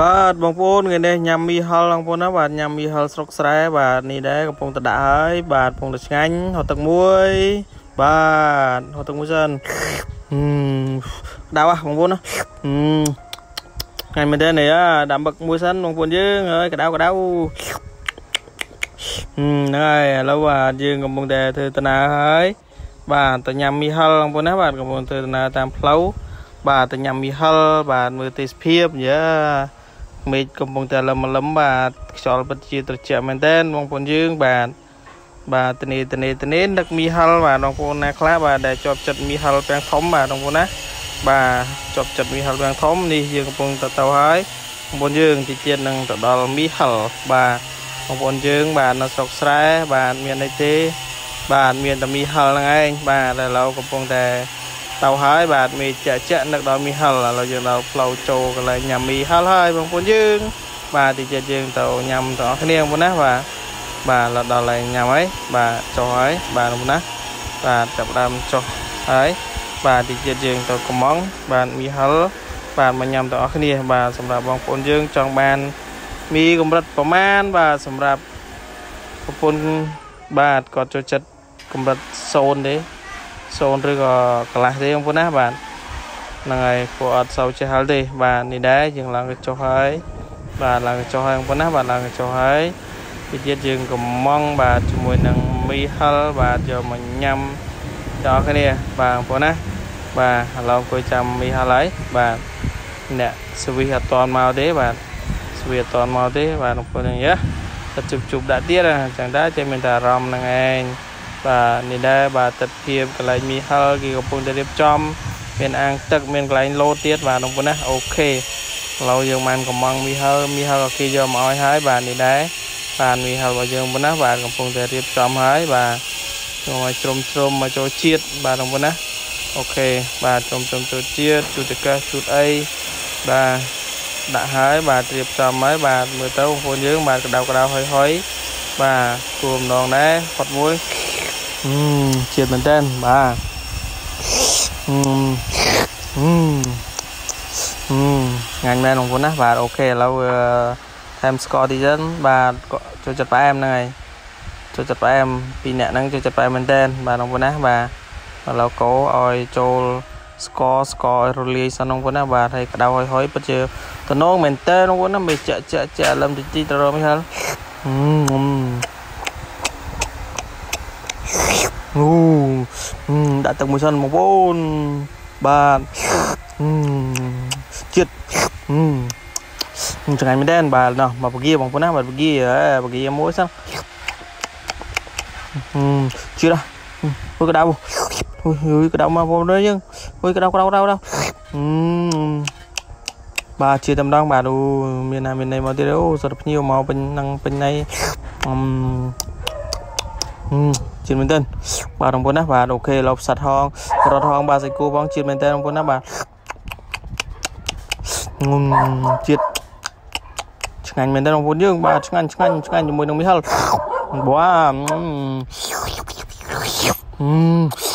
បាទបងប្អូនថ្ងៃនេះញ៉ាំមីហលបងប្អូនណាបាទញ៉ាំមីហលស្រុកស្រែបាទនេះដែរកំពុងតដាក់ហើយបាទកំពុងតឆ្ងាញ់ហត់ទឹកមួយបាទហត់ទឹកមួយសិនហឹមដៅហ៎បងប្អូនណាហឹមថ្ងៃមែនទេនេះដាក់មឹកមួយសិនបងប្អូនយើងហើយកដៅកដៅហឹមហ្នឹងហើយឥឡូវបាទយើងកំពុងតែធ្វើដំណើរហើយបាទទៅញ៉ាំមីហលបងប្អូនណាបាទកំពុងធ្វើដំណើរតាមផ្លូវបាទទៅញ៉ាំមីហលបាទមើលទេសភាពយ៉ា មេឃកំពុងតែលឹមលឹមបាទខ្យល់ពិតជាត្រជាក់មែនតើបងប្អូនយើងបាទបាទតនេតនេតនេនឹកមីហលបាទបងប្អូនណាខ្លះបាទដែលជាប់ចិត្តមីហលពាំងធំបាទបងប្អូនណាបាទជាប់ចិត្តមីហលពាំងធំនេះយើងកំពុងទៅទៅហើយបងប្អូនយើងទីទៀតនឹងទៅដល់មីហលបាទបងប្អូនយើង បាទនៅស្រុកស្រែបាទមានអីទេ បាទមានតែមីហលហ្នឹងឯងបាទឥឡូវកំពុងតែ ទៅហើយបាទមីចាក់ចាក់នឹកដល់មីហិលឥឡូវយើងដល់ផ្លូវចូលកន្លែងញ៉ាំមីហិលហើយបងប្អូនយើង បាទទីចិត្តយើងទៅញ៉ាំទាំងអស់គ្នាបងប្អូនណាបាទបាទដល់ដល់ហើយញ៉ាំហើយបាទចុះហើយបាទបងប្អូនណាបាទចាប់ដើមចុះហើយបាទទីចិត្តយើងទៅកំងបាទមីហិលបាទមកញ៉ាំទាំងអស់គ្នា បាទសម្រាប់បងប្អូនយើងចង់បានមីកម្រិតប្រមាណបាទសម្រាប់ប្រពន្ធបាទគាត់ចូលចិត្តកម្រិត0ទេ 0ឬក៏កន្លះទេបងប្អូនណាបាទហ្នឹងហើយពួកអត់សូវចេះហល់ទេបាទនេះដែរយើងឡើងទៅចុះហើយបាទឡើងទៅចុះហើយបងប្អូនណាបាទឡើងទៅចុះហើយទីទៀតយើងកំងបាទជាមួយនឹងមីហិលបាទយកមកញ៉ាំដល់គ្នាបាទបងប្អូនណាបាទឥឡូវអង្គុយចាំមីហិលហើយបាទអ្នកសវិសអត់តន់មកទេបាទសវិសអត់តន់មកទេបាទបងប្អូនយ៉ាទៅជប់ជប់ដាក់ទៀតអញ្ចឹងដែរចេះមានតែអារម្មណ៍នឹងឯង បាទនេះដែរបាទទឹកភាពកន្លែងមីហិលគេកំពុងតែរៀបចំមានអាងទឹកមានកន្លែងលោតទៀតបាទបងប្អូនណាអូខេឥឡូវយើងបានកំងមីហិលមីហិលក៏គេយកមកឲ្យហើយបាទនេះដែរបាទមីហិលរបស់យើងបងប្អូនណាបាទកំពុងតែរៀបចំហើយបាទចូលឲ្យជ្រុំជ្រុំមកចូលជាតិបាទបងប្អូនណាអូខេបាទជ្រុំជ្រុំចូលជាតិជូតទឹកកះជូតអីបាទដាក់ហើយបាទរៀបចំហើយបាទមើលទៅបងប្អូនយើងបាទក្តៅក្តៅហុយហុយបាទគួរម្ដងដែរផុតមួយអឺ ជាតិមែនតើបាទអឺអឺអឺងាញ់មែនបងប្អូនណាបាទអូខេឥឡូវថែមស្ករតិចសិនបាទចូលចិត្តផ្អែមហ្នឹងហើយចូលចិត្តផ្អែមពីរអ្នកហ្នឹងចូលចិត្តផ្អែមមែនតើបាទបងប្អូនណាបាទឥឡូវកោឲ្យចូលស្ករស្ករឲ្យរលាយសិនបងប្អូនណាបាទហើយក្តៅហុយហុយពិតជាតំណងមែនតើបងប្អូនណាមិនចាក់ចាក់ចាក់លឹមតិចតិចទៅរកមិនហិលអឺ អូដាក់ទឹកមួយសិនបងប្អូនបាទជាតិចង្អាញ់មែនដែរបាទណោះមកបកាបងប្អូនណាបាទបកាបកាមួយសិនជាតិអើយក្តៅអើយក្តៅមកបងប្អូនយើងអើយក្តៅក្តៅក្តៅក្តៅបាទជាតែម្ដងបាទអូមានណាមានណៃមកទៀតអូសរភ្ញៀវមកពេញនឹងពេញណៃអឺ ជាតិមែនទែនបាទបងប្អូនណាបាទអូខេលោកផ្សិតហងរត់ហងបាទសាច់គោផងជាតិមែនទែនបងប្អូនណាបាទងុំជាតិឆ្ងាញ់មែនទែនបងប្អូនយើងបាទឆ្ងាញ់ឆ្ងាញ់ឆ្ងាញ់ជាមួយនឹងមីហិលបាទអឺ